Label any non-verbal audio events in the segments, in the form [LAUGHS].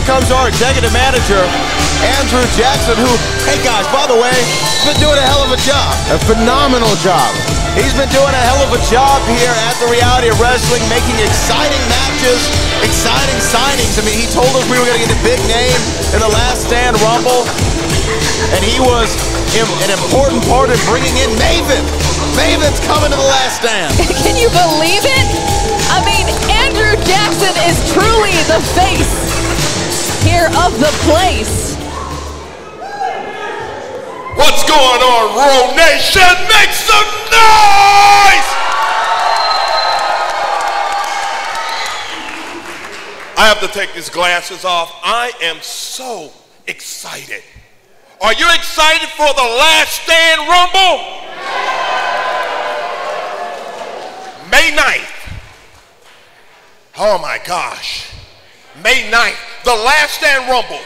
Well, here comes our executive manager, Andrew Jackson, who, hey guys, by the way, has been doing a hell of a job. A phenomenal job. He's been doing a hell of a job here at the Reality of Wrestling, making exciting matches, exciting signings. I mean, he told us we were going to get a big name in the Last Stand Rumble, and he was an important part in bringing in Maven. Maven's coming to the Last Stand. [LAUGHS] Can you believe it? I mean, Andrew Jackson is truly the face here of the place. What's going on, Row Nation? Make some noise! I have to take these glasses off. I am so excited. Are you excited for the Last Stand Rumble? May 9th. Oh my gosh. May 9th the Last Stand Rumble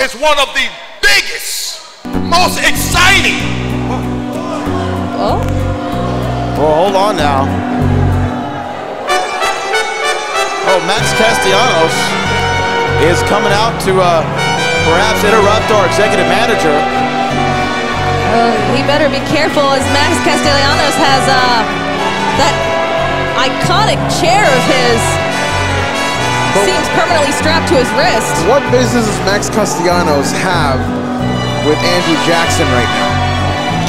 is one of the biggest, most exciting. Oh? Well, hold on now. Oh, Max Castellanos is coming out to uh, perhaps interrupt our executive manager. Uh, he better be careful as Max Castellanos has uh, that iconic chair of his seems permanently strapped to his wrist. What business does Max Castellanos have with Andrew Jackson right now?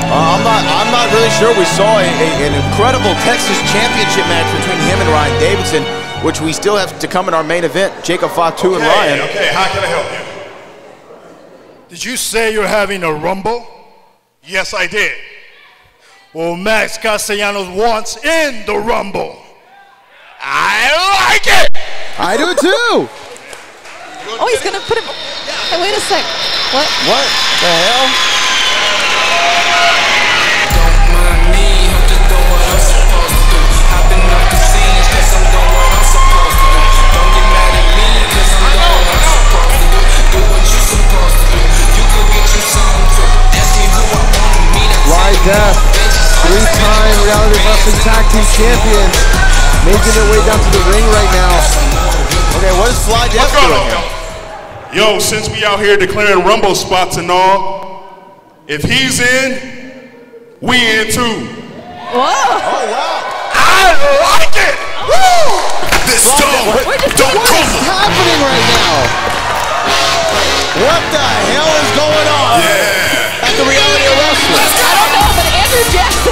Uh, I'm not. I'm not really sure. We saw a, a, an incredible Texas Championship match between him and Ryan Davidson, which we still have to come in our main event. Jacob Fatu okay, and Ryan. Okay, how can I help you? Did you say you're having a rumble? Yes, I did. Well, Max Castellanos wants in the rumble. I like it. I do too. Oh, he's gonna put him. Hey, wait a sec. What? What the hell? Fly Def, three-time Reality Wrestling Tag Team Champions, making their way down to the ring right now. Okay, what is Fly Def doing here? Yo, since we out here declaring Rumble spots and all, if he's in, we in too. Whoa! Oh, wow. I like it! Woo! This stone don't What is happening right now? What the hell is going on yeah. at the reality of wrestling? Andrew Jackson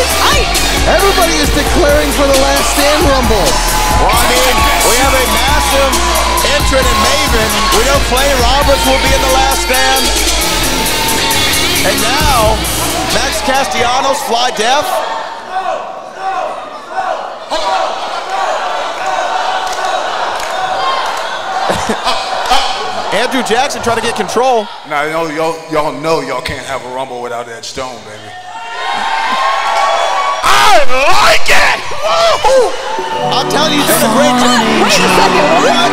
is hype. Everybody is declaring for the last stand rumble. Well, I mean, we have a massive entrant in Maven. We know Clay Roberts will be in the last stand. And now, Max Castellanos, Fly Def. [LAUGHS] Andrew Jackson trying to get control. Now, y'all, y'all know y'all can't have a rumble without that stone, baby. I like it! Woo! I'm telling you, you're doing a great job. Wait a second, what?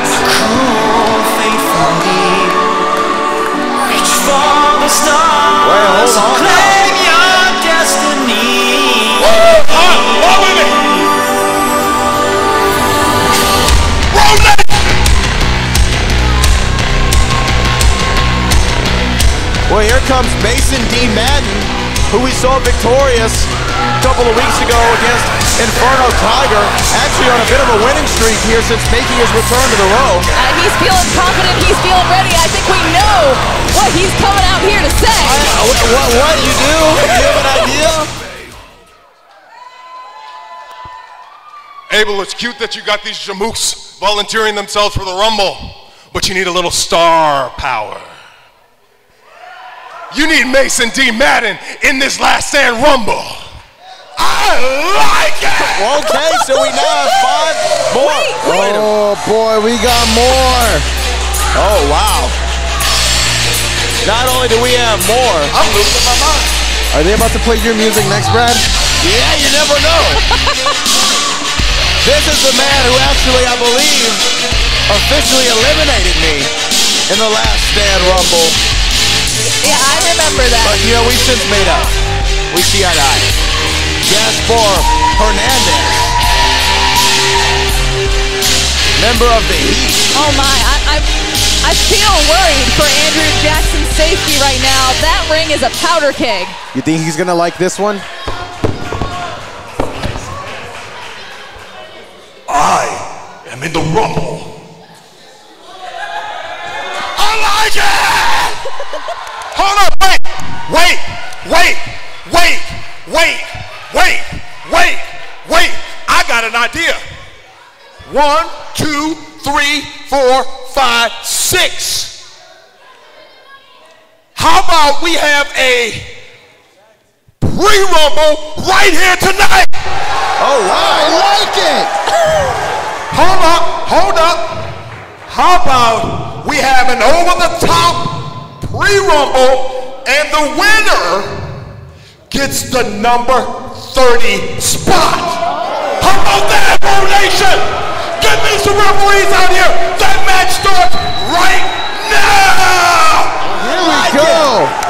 Reach for the stars. Wait, hold on. Claim your destiny. Woo! Oh, Well, here comes Mason D. Madden, who we saw victorious a couple of weeks ago against Inferno Tiger. Actually on a bit of a winning streak here since making his return to the row. Uh, he's feeling confident. He's feeling ready. I think we know what he's coming out here to say. I, what, what you do? You have an idea? Abel, it's cute that you got these jamooks volunteering themselves for the Rumble, but you need a little star power. You need Mason D. Madden in this last stand Rumble. I like it! Okay, so we now have five more. Wait, wait. Oh boy, we got more. Oh, wow. Not only do we have more. I'm losing my mind. Are they about to play your music next, Brad? Yeah, you never know. this is the man who actually, I believe, officially eliminated me in the last stand rumble. Yeah, I remember that. But you know, we since made up. We see eye to eye. Gaspar Hernandez. Member of the Heat. Oh my, I, I, I feel worried for Andrew Jackson's safety right now. That ring is a powder keg. You think he's gonna like this one? I am in the rumble. I like it! Hold up, wait, wait, wait, wait, wait, wait, wait, wait. I got an idea. One, two, three, four, five, six. How about we have a pre-rumble right here tonight? All right. I like it! Hold up, hold up. How about we have an over-the-top pre-rumble and the winner gets the number 30 spot. How about that, Bro Nation? Get me some referees out here. That match starts right now. Here we go!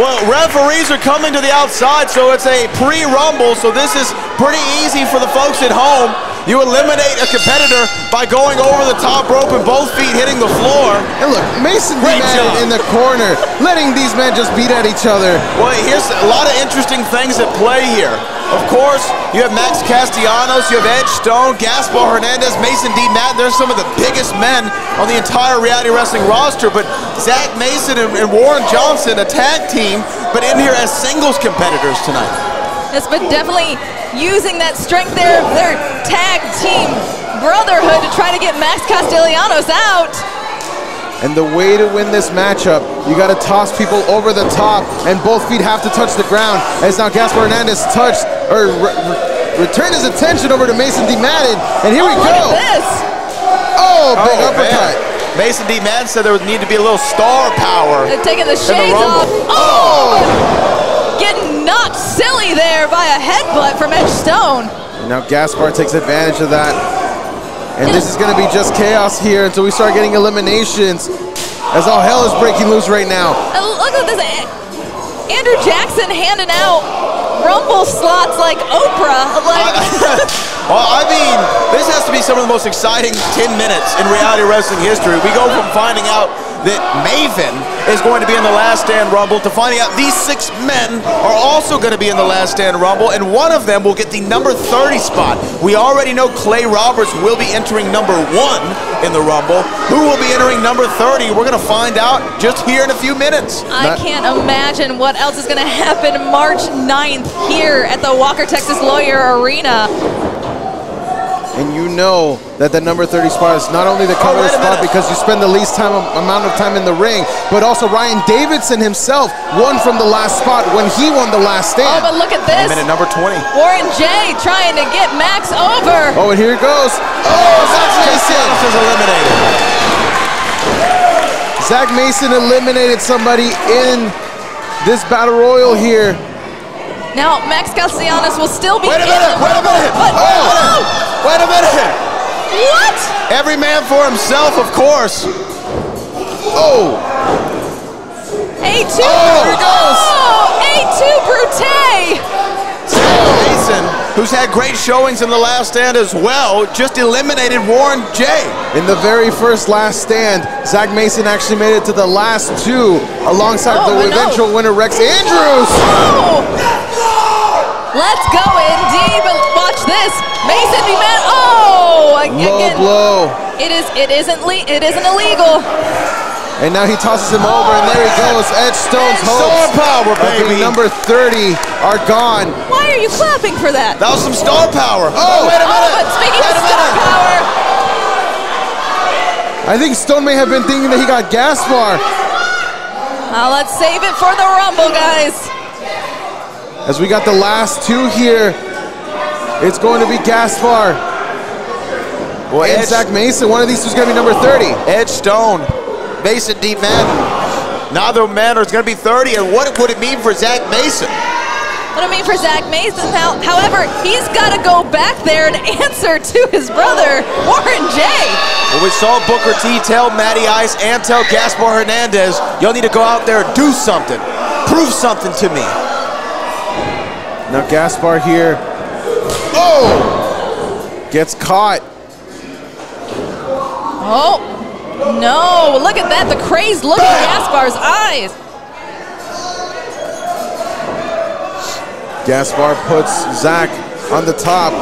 Well, referees are coming to the outside, so it's a pre-rumble, so this is pretty easy for the folks at home. You eliminate a competitor by going over the top rope and both feet hitting the floor. And look, Mason Great in the corner, letting these men just beat at each other. Well, here's a lot of interesting things at play here. Of course, you have Max Castellanos, you have Edge Stone, Gaspar Hernandez, Mason D. Madden. They're some of the biggest men on the entire reality wrestling roster. But Zach Mason and, and Warren Johnson, a tag team, but in here as singles competitors tonight. Yes, but definitely using that strength there, their tag team brotherhood to try to get Max Castellanos out. And the way to win this matchup, you got to toss people over the top, and both feet have to touch the ground. As now Gaspar Hernandez touched or re- re- returned his attention over to Mason D. Madden, and here we oh, go. At this. Oh, big Oh, uppercut. man. Mason D. Madden said there would need to be a little star power. They're taking the the shades Rumble. off. Oh! oh. Getting knocked silly there by a headbutt from Edge Stone. Now Gaspar takes advantage of that. And this is going to be just chaos here until we start getting eliminations. As all hell is breaking loose right now. And look at this. Eh, Andrew Jackson handing out Rumble slots like Oprah. [LAUGHS] Like, well, I mean, this has to be some of the most exciting 10 minutes in reality wrestling history. We go from finding out that Maven is going to be in the Last Stand Rumble to finding out these six men are also going to be in the Last Stand Rumble, and one of them will get the number 30 spot. We already know Clay Roberts will be entering number one in the Rumble. Who will be entering number 30? We're going to find out just here in a few minutes. I can't imagine what else is going to happen March 9th here at the Walker Texas Lawyer Arena. And you know that the number 30 spot is not only the coveted wait a spot because you spend the least time amount of time in the ring, but also Ryan Davidson himself won from the last spot when he won the last stand. Oh, stand. but look at this. Minute number 20. Warren J trying to get Max over. Oh, and here it goes. Oh, oh Zach Mason. Castellanos is eliminated. Zach Mason eliminated somebody in this battle royal here. Now Max Castellanos will still be Wait a in minute, the wait a Rumble, minute. but- Oh. Wait a minute. What? Every man for himself, of course. Oh, A2. Oh, here he goes. Oh, A2 Brute. Mason, who's had great showings in the last stand as well, just eliminated Warren J. in the very first last stand, Zach Mason actually made it to the last two alongside Oh, the I know. eventual winner, Rex Andrews. Oh. Let's go, ND. But watch this. Mason D. Madden. Oh, Low blow. It is. It isn't. Le- it isn't illegal. And now he tosses him over, and there he goes. Edge Stone's Star hopes power, of being baby. number 30 are gone. Why are you clapping for that? That was some star power. Oh, wait a Oh, minute. but speaking wait of star minute. power, I think Stone may have been thinking that he got Gaspar. uh, let's save it for the Rumble, guys. As we got the last two here, it's going to be Gaspar Well, and Zach Mason. One of these two is going to be number 30. Edge Stone, Mason D. Madden. Neither man is going to be 30. And what would it mean for Zach Mason? What I mean for Zach Mason however, he's got to go back there and [LAUGHS] answer to his brother, Warren J. Well, we saw Booker T tell Matty Ice and tell Gaspar Hernandez, y'all need to go out there and do something. Prove something to me. Now Gaspar here. Oh! Gets caught. Oh, No, look at that. The crazed look in Gaspar's eyes. Gaspar puts Zach on the top.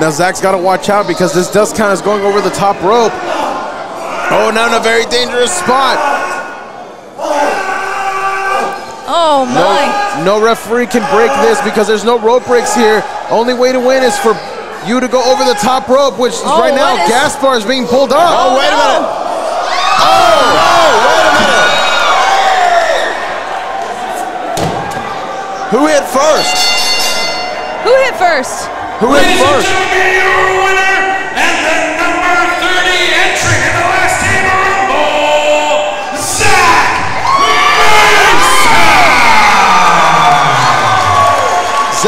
Now Zach's got to watch out because this dust count is going over the top rope. Oh, now in a very dangerous spot. Oh my. No, no referee can break this because there's no rope breaks here. Only way to win is for you to go over the top rope, which is Oh, right now what is- Gaspar is being pulled up. Oh, wait a minute. Oh, oh no, wait a minute. Who hit first? Who hit first? Who hit Ladies and first?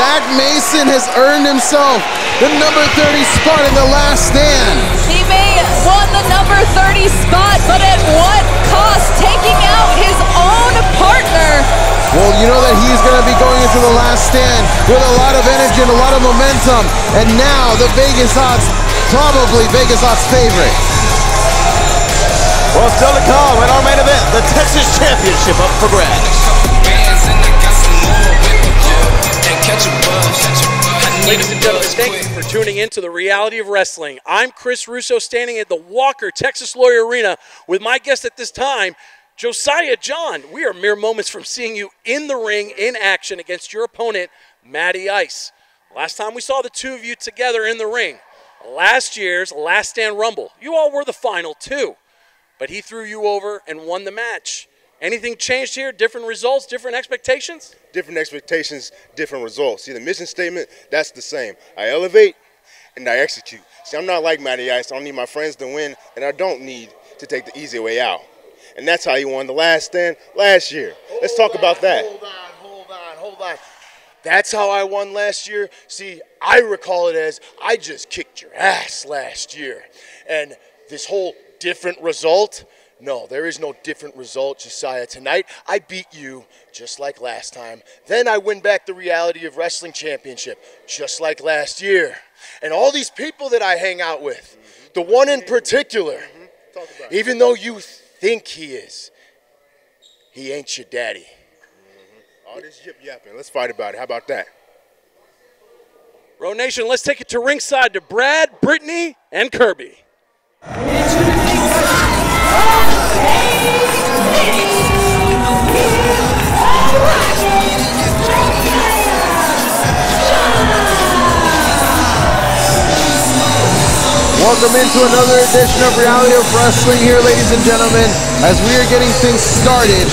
Zach Mason has earned himself the number 30 spot in the last stand. He may have won the number 30 spot, but at what cost? Taking out his own partner. Well, you know that he's going to be going into the last stand with a lot of energy and a lot of momentum. And now the Vegas odds, probably Vegas odds favorite. Well, still to come in our main event, the Texas Championship up for grabs. Ladies and gentlemen, thank you for tuning in to the reality of wrestling. I'm Chris Russo standing at the Walker Texas Lawyer Arena with my guest at this time, Josiah Jean. We are mere moments from seeing you in the ring in action against your opponent, Matty Ice. Last time we saw the two of you together in the ring, last year's Last Stand Rumble. You all were the final two, but he threw you over and won the match. Anything changed here? Different results, different expectations? Different expectations, different results. See, the mission statement, that's the same. I elevate and I execute. See, I'm not like Matty Ice. I don't need my friends to win, and I don't need to take the easy way out. And that's how he won the last stand last year. Let's talk about that. Hold on, hold on, hold on. That's how I won last year. See, I recall it as I just kicked your ass last year. And this whole different result, no, there is no different result, Josiah. Tonight, I beat you just like last time. Then I win back the Reality of Wrestling Championship, just like last year. And all these people that I hang out with, mm-hmm. the one in particular, mm-hmm. even though you think he is, he ain't your daddy. Mm-hmm. All this yip yapping, let's fight about it. How about that? Row Nation, let's take it to ringside to Brad, Brittany, and Kirby. Welcome into another edition of Reality of Wrestling here, ladies and gentlemen, as we are getting things started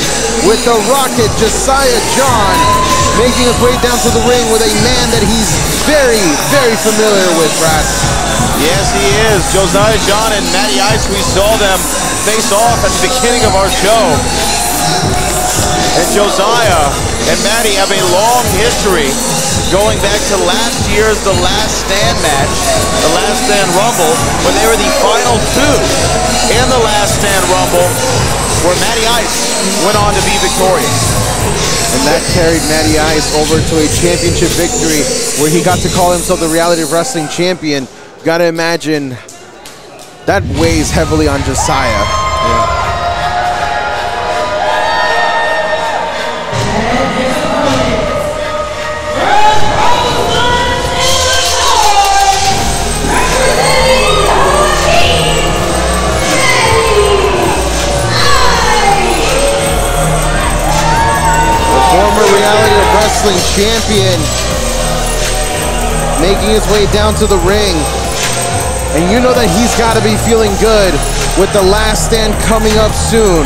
with the Rocket Josiah Jean making his way down to the ring with a man that he's very, very familiar with, Brad. Yes, he is. Josiah Jean and Matty Ice, we saw them face off at the beginning of our show. And Josiah and Matty have a long history going back to last year's The Last Stand match, the Last Stand Rumble, when they were the final two in the Last Stand Rumble, where Matty Ice went on to be victorious. And that carried Matty Ice over to a championship victory where he got to call himself the Reality of Wrestling champion. Gotta imagine that weighs heavily on Josiah. The former Reality of Wrestling champion making his way down to the ring. And you know that he's got to be feeling good with the last stand coming up soon.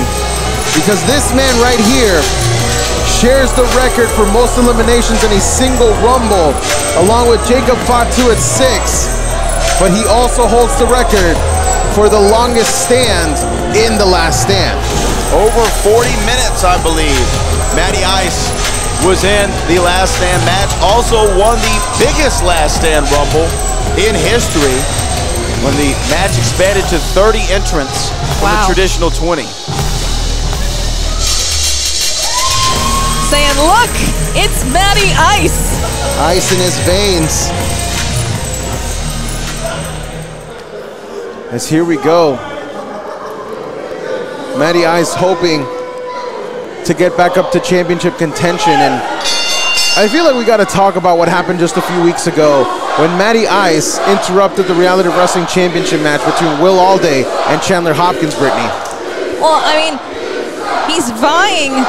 Because this man right here shares the record for most eliminations in a single Rumble, along with Jacob Fatu at six. But he also holds the record for the longest stand in the last stand. Over 40 minutes, I believe. Matty Ice was in the Last Stand match. Also won the biggest Last Stand Rumble in history when the match expanded to 30 entrants from Wow. the traditional 20. Saying, look, it's Matty Ice. Ice in his veins. As here we go. Matty Ice hoping to get back up to championship contention. And I feel like we got to talk about what happened just a few weeks ago when Matty Ice interrupted the Reality Wrestling Championship match between Will Alday and Chandler Hopkins, Brittany. Well, I mean, he's vying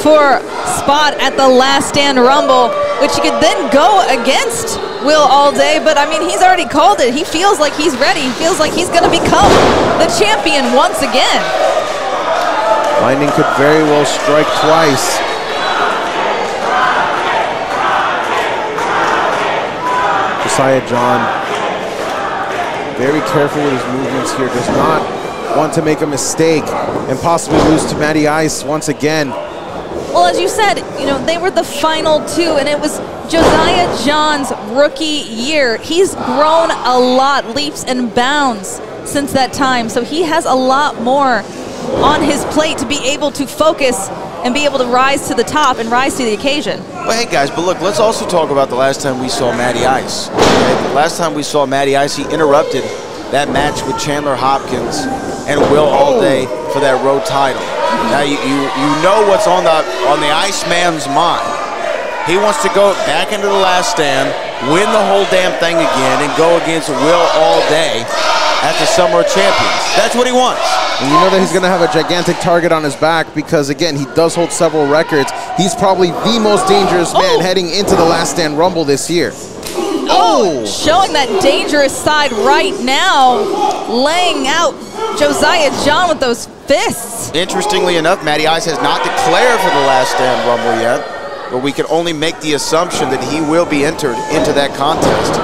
for spot at the Last Stand Rumble, which he could then go against Will Alday. But I mean, he's already called it. He feels like he's ready. He feels like he's going to become the champion once again. Lightning could very well strike twice. Josiah Jean, very careful with his movements here, does not want to make a mistake and possibly lose to Matty Ice once again. Well, as you said, you know, they were the final two, and it was Josiah Jean's rookie year. He's grown a lot, leaps and bounds since that time. So he has a lot more on his plate to be able to focus and be able to rise to the top and rise to the occasion. Well, hey guys, but look, let's also talk about the last time we saw Matty Ice. Okay? The last time we saw Matty Ice, he interrupted that match with Chandler Hopkins and Will Alday for that road title. Now you, you you know what's on the on the Iceman's mind. He wants to go back into the last stand, win the whole damn thing again, and go against Will Alday at the Summer Champions. That's what he wants. And you know that he's going to have a gigantic target on his back because, again, he does hold several records. He's probably the most dangerous man Oh. heading into the Last Stand Rumble this year. Oh, oh, showing that dangerous side right now, laying out Josiah Jean with those fists. Interestingly enough, Matty Ice has not declared for the Last Stand Rumble yet, but we can only make the assumption that he will be entered into that contest.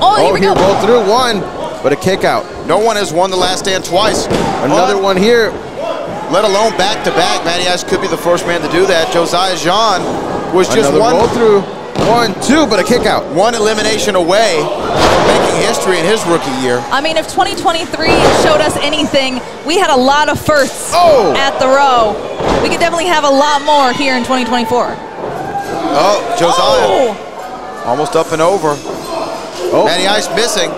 Oh, oh here Oh, we here, go. rolled through one, but a kick out. No one has won the Last Stand twice. Another But, one here. Let alone back to back. Matty Ice could be the first man to do that. Josiah Jean was just Another one roll through. One, two, but a kick out. one elimination away from making history in his rookie year. I mean, if 2023 showed us anything, we had a lot of firsts Oh. at the row. We could definitely have a lot more here in 2024. Oh, Josiah Oh, almost up and over. Oh, Matty Ice missing.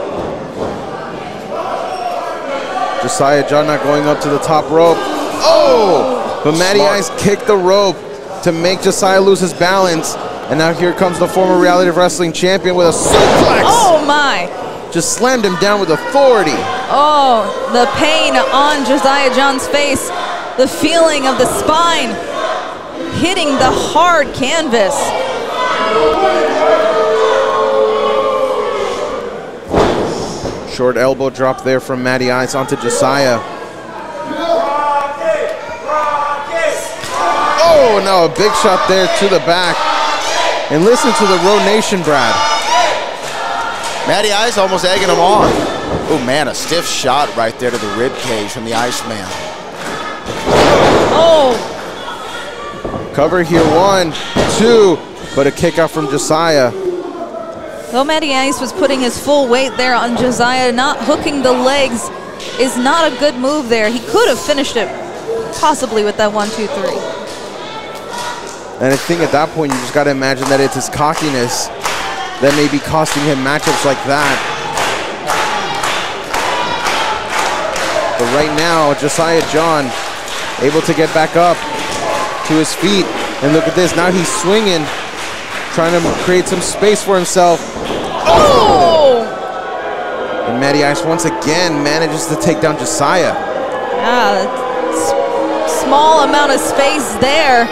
Josiah Jean not going up to the top rope. Oh! But Matty Smart. Ice kicked the rope to make Josiah lose his balance. And now here comes the former Reality of Wrestling champion with a suplex. oh my. Just slammed him down with authority. Oh, the pain on Josiah Jean's face, the feeling of the spine hitting the hard canvas. Short elbow drop there from Matty Ice onto Josiah. Oh, now a big shot there to the back. And listen to the Row Nation, Brad. Matty Ice almost egging him on. Oh man, a stiff shot right there to the rib cage from the Iceman. Oh, Cover here, one, two, but a kick out from Josiah. Though Matty Ice was putting his full weight there on Josiah, not hooking the legs is not a good move there. He could have finished it possibly with that one, two, three. And I think at that point, you just got to imagine that it's his cockiness that may be costing him matchups like that. But right now, Josiah Jean able to get back up to his feet. And look at this, now he's swinging, trying to create some space for himself. Oh! And Matty Ice once again manages to take down Josiah. Yeah, small amount of space there.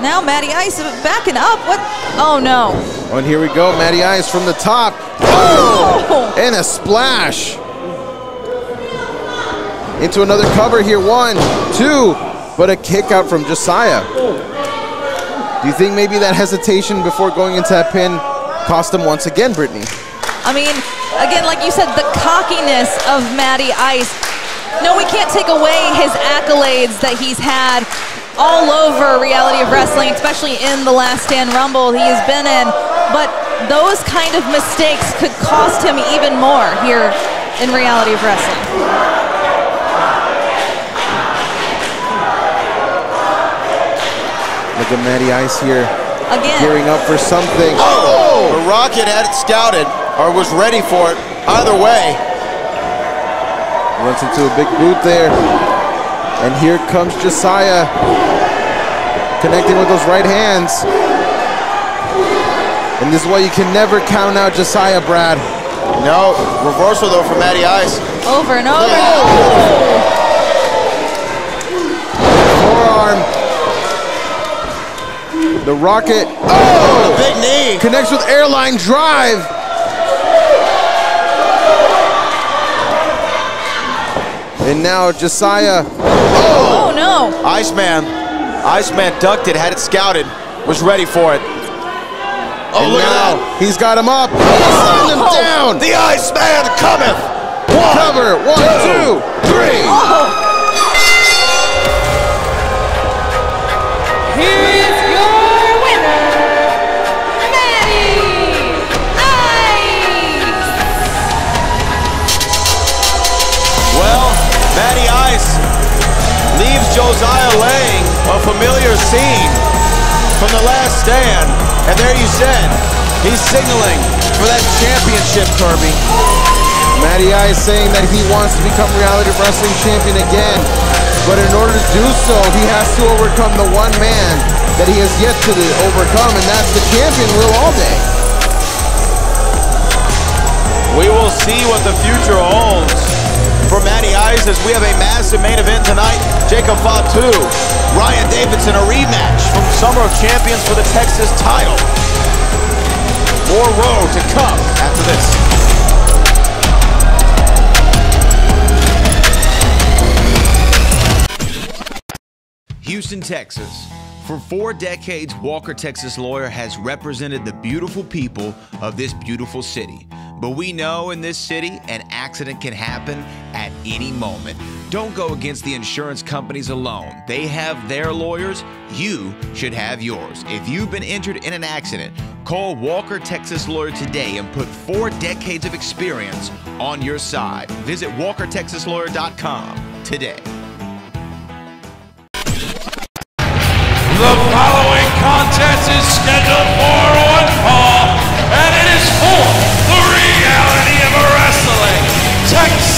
Now Matty Ice backing up. What? Oh no. Oh, and here we go, Matty Ice from the top. Oh! And a splash. Into another cover here. One, two, but a kick out from Josiah. Do you think maybe that hesitation before going into that pin cost him once again, Brittany? I mean, again, like you said, the cockiness of Matty Ice. No, we can't take away his accolades that he's had all over reality of wrestling, especially in the Last Stand Rumble he has been in. But those kind of mistakes could cost him even more here in reality of wrestling. Look at Matty Ice here, Again. gearing up for something. Oh! The Rocket had it scouted or was ready for it. Either way, Runs into a big boot there. And here comes Josiah connecting with those right hands. And this is why you can never count out Josiah, Brad. No, reversal though for Matty Ice. Over and over. Forearm. The rocket. Oh, the big knee. Connects with airline drive. And now Josiah. Oh! oh, no. Iceman. Iceman ducked it, had it scouted, was ready for it. Oh, and look now at that. he's got him up. He's slammed him oh, down. The Iceman cometh. Cover. One, two, three. Oh. Josiah laying a familiar scene from the last stand. And there you said, he's signaling for that championship, Kirby. Matty Ice is saying that he wants to become reality wrestling champion again. But in order to do so, he has to overcome the one man that he has yet to overcome, and that's the champion, Will Alday. We will see what the future holds for Matty Ice as we have a massive main event tonight. Jacob Fatu, Ryan Davidson, a rematch from Summer of Champions for the Texas title. More road to come after this. Houston, Texas. For four decades, Walker Texas Lawyer has represented the beautiful people of this beautiful city. But we know in this city, an accident can happen at any moment. Don't go against the insurance companies alone. They have their lawyers. You should have yours. If you've been injured in an accident, call Walker Texas Lawyer today and put four decades of experience on your side. Visit walkertexaslawyer.com today. The following contest is scheduled for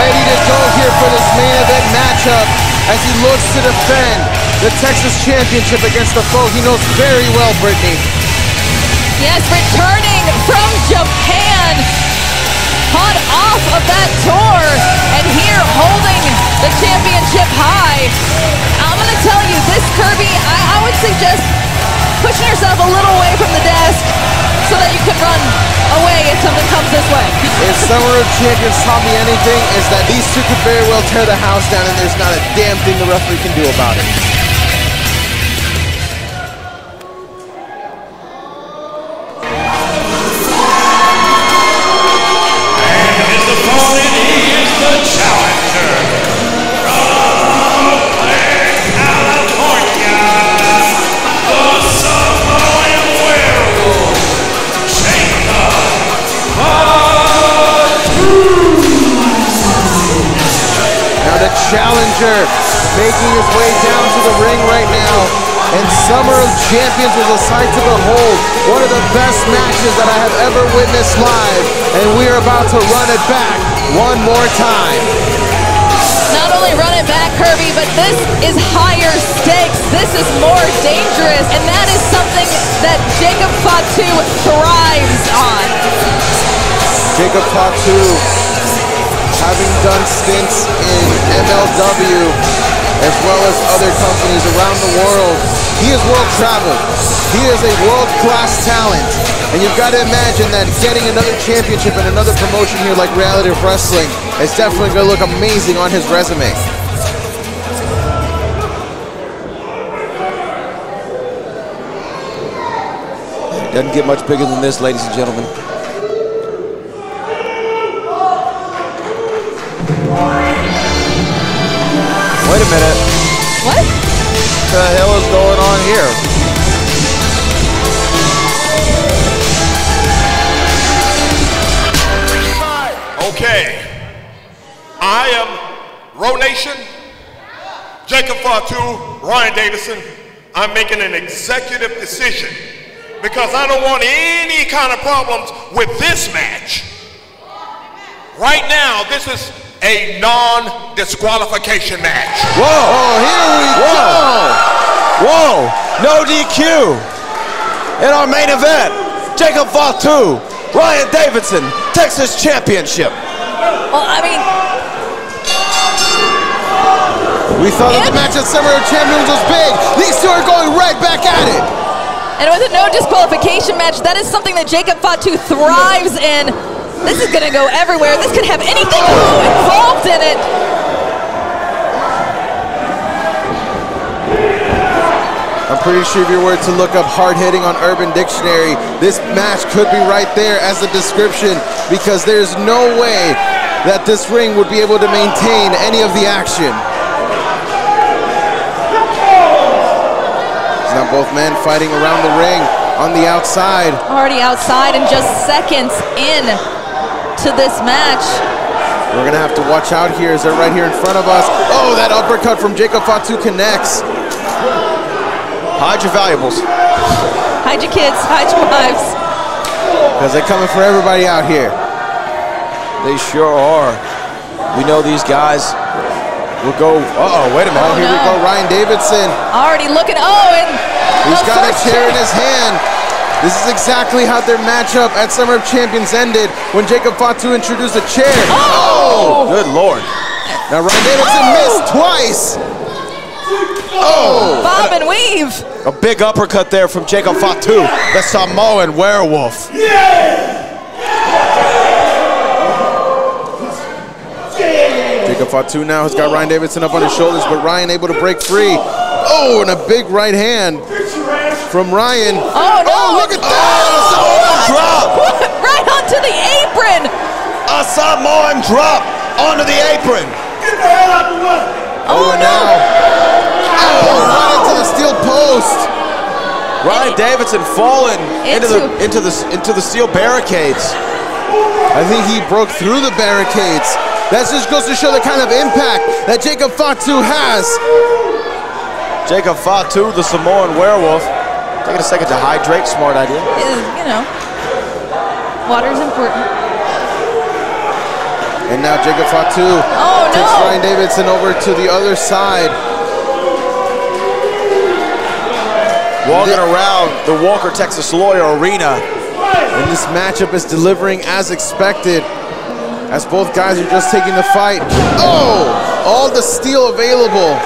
ready to go here for this main event matchup as he looks to defend the Texas Championship against the foe he knows very well, Brittany. Yes, returning from Japan, hot off of that tour, and here holding the championship high. I'm going to tell you, this Kirby, I, I would suggest pushing yourself a little away from the desk so that you can run away if something comes this way. If Summer of Champions taught me anything, is that these two could very well tear the house down and there's not a damn thing the referee can do about it. His way down to the ring right now. And Summer of Champions was a sight to behold. One of the best matches that I have ever witnessed live. And we are about to run it back one more time. Not only run it back, Kirby, but this is higher stakes. This is more dangerous, and that is something that Jacob Fatu thrives on. Jacob Fatu, having done stints in MLW as well as other companies around the world, he is world traveled. He is a world-class talent. And you've got to imagine that getting another championship and another promotion here like Reality of Wrestling is definitely going to look amazing on his resume. Doesn't get much bigger than this, ladies and gentlemen. Wait a minute. What? the hell is going on here? Okay. I am Row Nation, Jacob Fatu, Ryan Davidson. I'm making an executive decision because I don't want any kind of problems with this match. Right now, this is a non-disqualification match. Whoa! Oh, here we go! Whoa! No DQ! In our main event, Jacob Fatu, Ryan Davidson, Texas Championship. Well, I mean, We thought that the match at Summer of Champions was big. These two are going right back at it. and with a no disqualification match, that is something that Jacob Fatu thrives in. This is going to go everywhere. This could have anything involved in it. I'm pretty sure if you were to look up hard hitting on Urban Dictionary, this match could be right there as a description because there's no way that this ring would be able to maintain any of the action. Now both men fighting around the ring on the outside. Already outside and just seconds in to this match. We're gonna have to watch out here as they're right here in front of us. Oh, that uppercut from Jacob Fatu connects. Hide your valuables. Hide your kids, [LAUGHS] hide your wives. Because they're coming for everybody out here. They sure are. We know these guys will go. Uh oh, wait a minute. Oh, here we go, Ryan Davidson. Already looking, oh, and He's got a chair in his hand. This is exactly how their matchup at Summer of Champions ended when Jacob Fatu introduced a chair. Oh! oh! Good lord. Now Ryan Davidson Oh! missed twice. Oh! oh! Bob and weave. A big uppercut there from Jacob Fatu, the Samoan werewolf. Jacob Fatu now has got Ryan Davidson up on his shoulders, but Ryan able to break free. Oh, and a big right hand from Ryan. Oh, no. Oh, look at that! Oh, Samoan Drop! [LAUGHS] right onto the apron. A Samoan drop onto the apron. Get the hell out Oh, and now. Oh, oh right into the steel post. Ryan Davidson falling into, the into the into the steel barricades. I think he broke through the barricades. That just goes to show the kind of impact that Jacob Fatu has. Jacob Fatu, the Samoan werewolf, taking a second to hydrate. Smart idea. Is, you know, water's important. And now Jacob Fatu Oh, takes no. Ryan Davidson over to the other side. Walking around the Walker Texas Lawyer Arena. And this matchup is delivering as expected. As both guys are just taking the fight. Oh! All the steel available.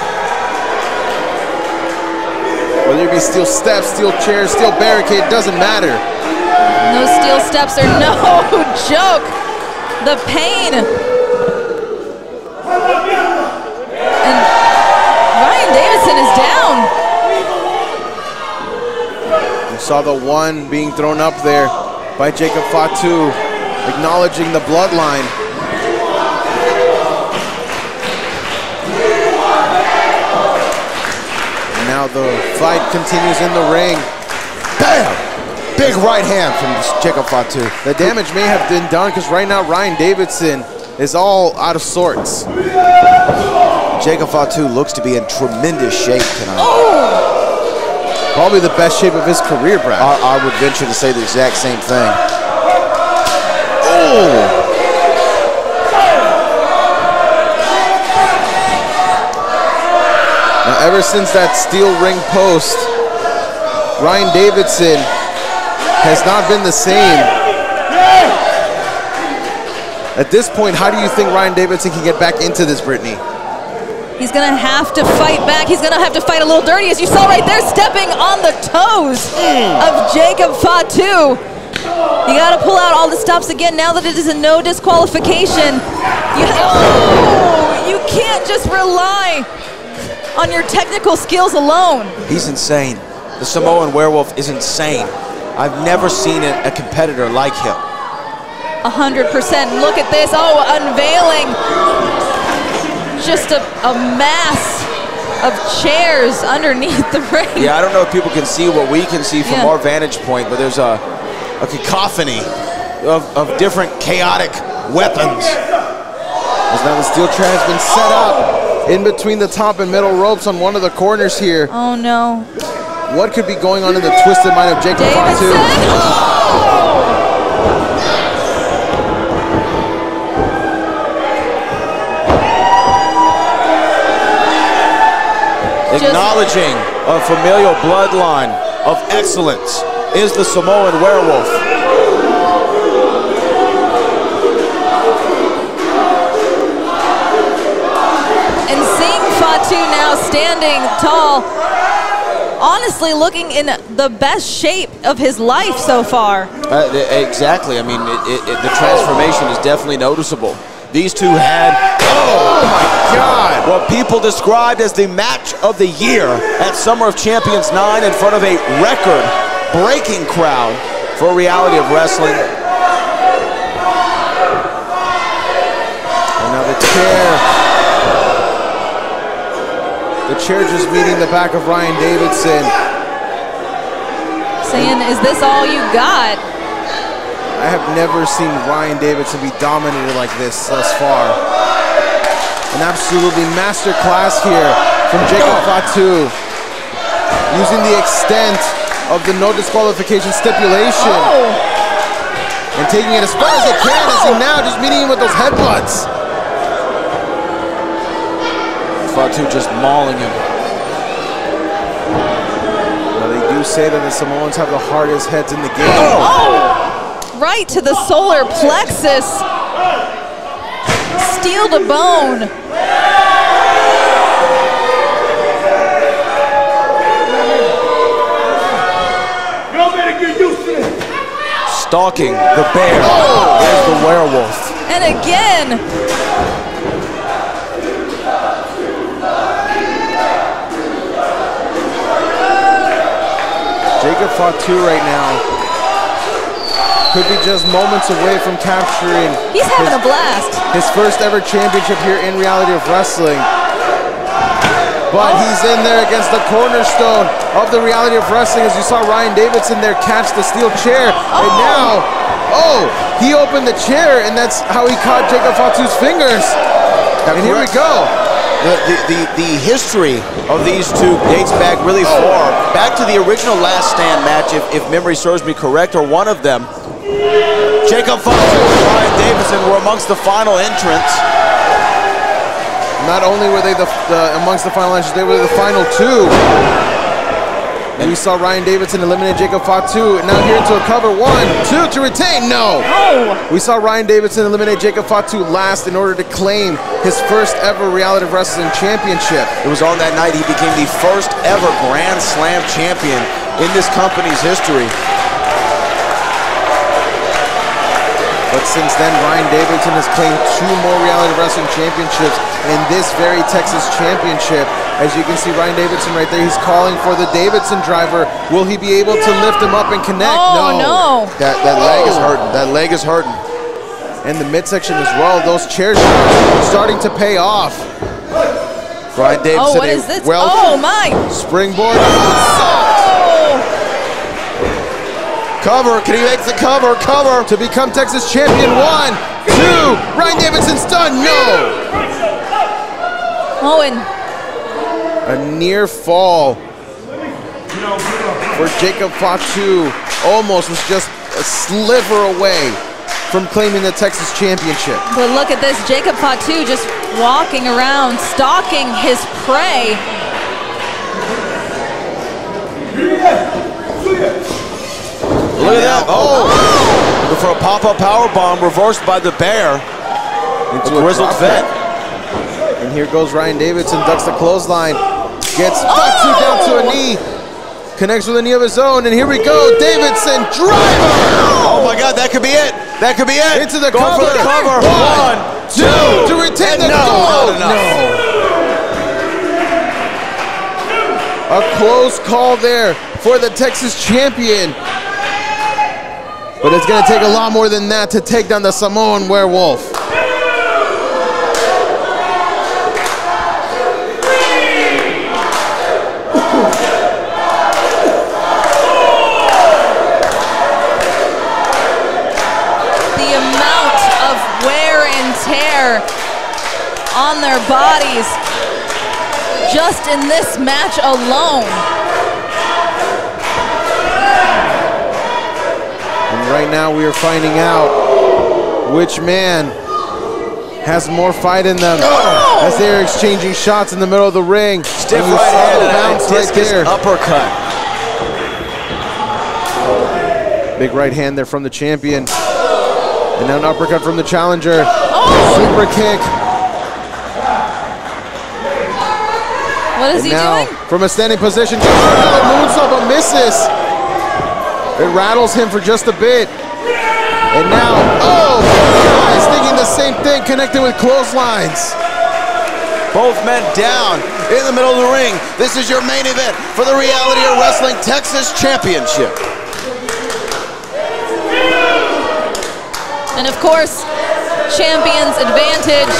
Whether it be steel steps, steel chairs, steel barricade, doesn't matter. Those steel steps are [LAUGHS] no joke. The pain. And Ryan Davidson is down. You saw the one being thrown up there by Jacob Fatu, acknowledging the bloodline. Now the fight continues in the ring. Bam! Big right hand from Jacob Fatu. The damage may have been done because right now Ryan Davidson is all out of sorts. Jacob Fatu looks to be in tremendous shape tonight. Oh! Probably the best shape of his career, Brad. I, I would venture to say the exact same thing. Oh! Ever since that steel ring post, Ryan Davidson has not been the same. At this point, how do you think Ryan Davidson can get back into this, Brittany? He's gonna have to fight back. He's gonna have to fight a little dirty, as you saw right there, stepping on the toes hmm. of Jacob Fatu. You gotta pull out all the stops again now that it is a no disqualification. You, oh, you can't just rely on your technical skills alone. He's insane. The Samoan werewolf is insane. I've never seen a, a competitor like him. A hundred percent. Look at this. Oh, unveiling just a, a mass of chairs underneath the [LAUGHS] ring. Yeah, I don't know if people can see what we can see from Yeah. our vantage point, but there's a, a cacophony of, of different chaotic weapons. As now the steel chair has been set up in between the top and middle ropes on one of the corners here. Oh no. What could be going on in the twisted mind of Jacob Fatu? Acknowledging a familial bloodline of excellence is the Samoan werewolf. Standing tall, honestly looking in the best shape of his life so far. Uh, exactly. I mean, it, it, it- the transformation is definitely noticeable. These two had, oh my God, what people described as the match of the year at Summer of Champions 9 in front of a record-breaking crowd for reality of wrestling. The chair. The chair just meeting the back of Ryan Davidson. Saying, is this all you got? I have never seen Ryan Davidson be dominated like this thus far. An absolutely master class here from Jacob oh. Fatu. Using the extent of the no disqualification stipulation. Oh. And taking it as far as it can as he oh. now just meeting him with those headbutts. Fatu just mauling him. Now they do say that the Samoans have the hardest heads in the game. Oh! oh! Right to the solar plexus. Steel to bone. Y'all better get used to it. Stalking the bear oh! is the werewolf. And again. Jacob Fatu right now could be just moments away from capturing He's having his, a blast. his first ever championship here in Reality of Wrestling. But oh. he's in there against the cornerstone of the Reality of Wrestling as you saw Ryan Davidson there catch the steel chair. And oh. now, oh, he opened the chair and that's how he caught Jacob Fatu's fingers. And here we go. The, the, the, history of these two dates back really far, back to the original Last Stand match, if, if memory serves me correct, or one of them. Jacob Fatu and Ryan Davidson were amongst the final entrants. Not only were they the, the amongst the final entrants, they were the final two. And we saw Ryan Davidson eliminate Jacob Fatu. And now here into a cover. One, two to retain. No. We saw Ryan Davidson eliminate Jacob Fatu last in order to claim his first ever Reality of Wrestling championship. It was on that night he became the first ever Grand Slam champion in this company's history. Since then, Ryan Davidson has claimed two more Reality Wrestling championships in this very Texas championship. As you can see, Ryan Davidson right there, he's calling for the Davidson driver. Will he be able to lift him up and connect? Oh, no. That, that leg is hurting. That leg is hurting. And the midsection as well. Those chairs are starting to pay off. Ryan Davidson, Oh, what a is this? well Oh, my. springboard. Cover. Can he make the cover? Cover. To become Texas champion. One, two. Ryan Davidson's done. No. Owen. A near fall for Jacob Fatu. Almost was just a sliver away from claiming the Texas championship. but look at this. Jacob Fatu just walking around, stalking his prey. Look at that. Oh. Looking for a pop-up power bomb reversed by the bear. Into A grizzled vet. And here goes Ryan Davidson, ducks the clothesline, gets oh! Fatu down to a knee, connects with a knee of his own, and here we go, Davidson, driver! Oh my God, that could be it. That could be it. Into the Going cover. for the cover. One, One, two, to retain the no, gold. enough. A close call there for the Texas champion. But it's going to take a lot more than that to take down the Samoan werewolf. The amount of wear and tear on their bodies just in this match alone. And right now we are finding out which man has more fight in them as they are exchanging shots in the middle of the ring. Stiff And you right saw hand the and a bounce right there. uppercut. Big right hand there from the champion. And now an uppercut from the challenger. Super kick. What is and he now, doing? from a standing position, goes another moonsault, but misses. It rattles him for just a bit. And now, oh, guys thinking the same thing, connecting with clotheslines. Both men down in the middle of the ring. This is your main event for the Reality of Wrestling Texas Championship. And of course, champion's advantage.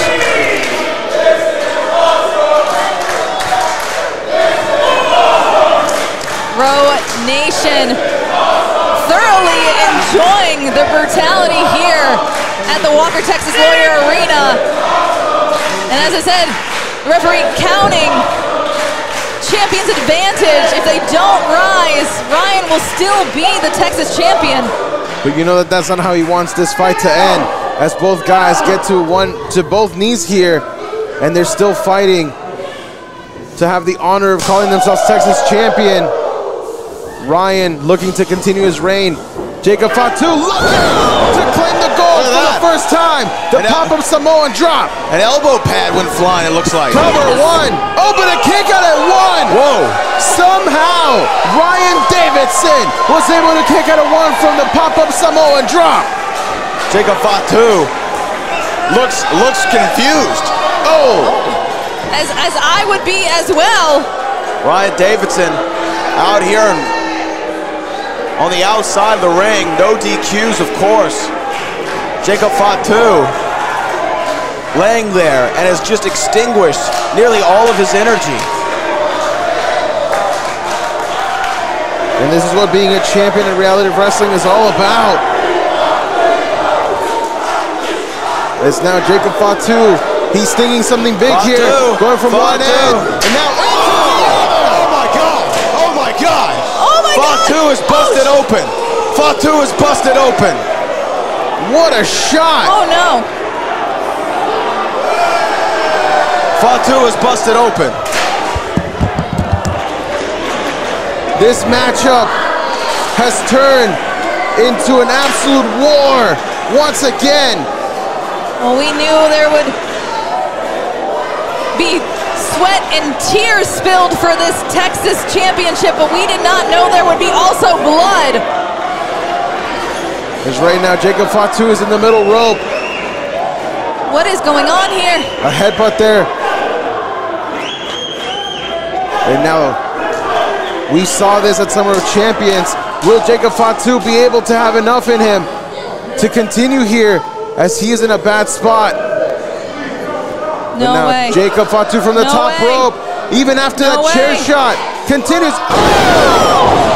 Row Nation thoroughly enjoying the brutality here at the Walker Texas Lawyer Arena. And as I said, referee counting champion's advantage. If they don't rise, Ryan will still be the Texas champion. But you know that that's not how he wants this fight to end. As both guys get to one to both knees here, and they're still fighting to have the honor of calling themselves Texas champion. Ryan looking to continue his reign. Jacob Fatu looking to claim the gold Look at for the first time. The And pop up Samoan drop. An elbow pad went flying, it looks like. Cover one. Oh, but a kick out at one. Whoa. Somehow, Ryan Davidson was able to kick out of one from the pop up Samoan drop. Jacob Fatu looks looks confused. Oh, As, as I would be as well. Ryan Davidson out here and on the outside of the ring, no DQs, of course. Jacob Fatu laying there and has just extinguished nearly all of his energy. And this is what being a champion in reality of wrestling is all about. It's now Jacob Fatu. He's stinging something big Fatu, here. Going from one Fatu. end. And now Fatu is busted open. Fatu is busted open. what a shot. Oh no. Fatu is busted open. This matchup has turned into an absolute war once again. Well, we knew there would be sweat and tears spilled for this Texas championship, but we did not know there would be also blood. As right now, Jacob Fatu is in the middle rope. What is going on here? A headbutt there. And now we saw this at Summer of Champions. Will Jacob Fatu be able to have enough in him to continue here as he is in a bad spot? No and now way. Jacob Fatu from the No top way. rope, even after No that chair shot, continues. Oh!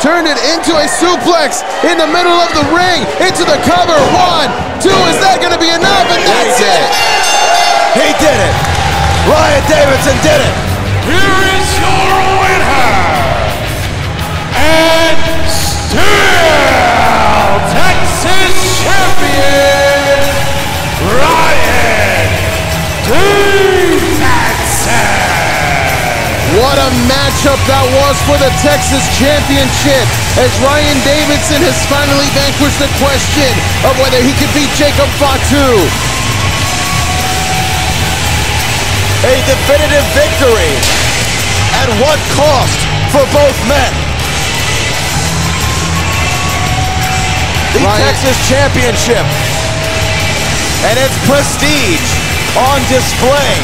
Turned it into a suplex in the middle of the ring, into the cover. One, two, is that going to be enough? And that's did it. He did it. Ryan Davidson did it. Here is your winner and still Texas champion, What a matchup that was for the Texas Championship as Ryan Davidson has finally vanquished the question of whether he could beat Jacob Fatu. A definitive victory. At what cost for both men? The Ryan- Texas Championship and its prestige on display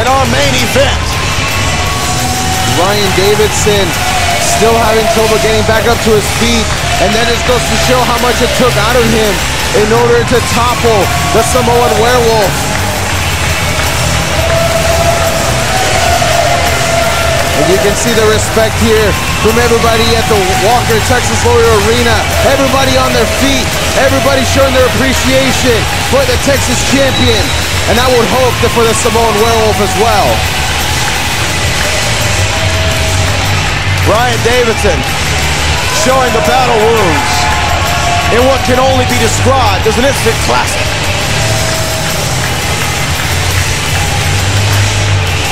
in our main event. Ryan Davidson still having trouble getting back up to his feet, and that just goes to show how much it took out of him in order to topple the Samoan werewolf. And you can see the respect here from everybody at the Walker Texas Lawyer Arena. Everybody on their feet. Everybody showing their appreciation for the Texas champion. And I would hope that for the Samoan Werewolf as well. Ryan Davidson showing the battle wounds in what can only be described as an instant classic.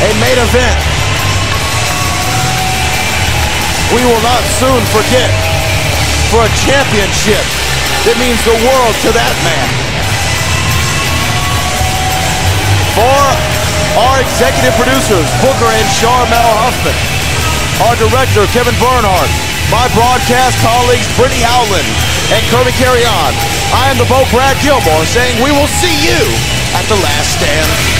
A main event we will not soon forget for a championship that means the world to that man. For our executive producers, Booker and Sharmell Huffman, our director, Kevin Bernhardt, my broadcast colleagues, Brittany Howland and Kirby Carrion, I am the Bo Brad Gilmore saying we will see you at the last stand.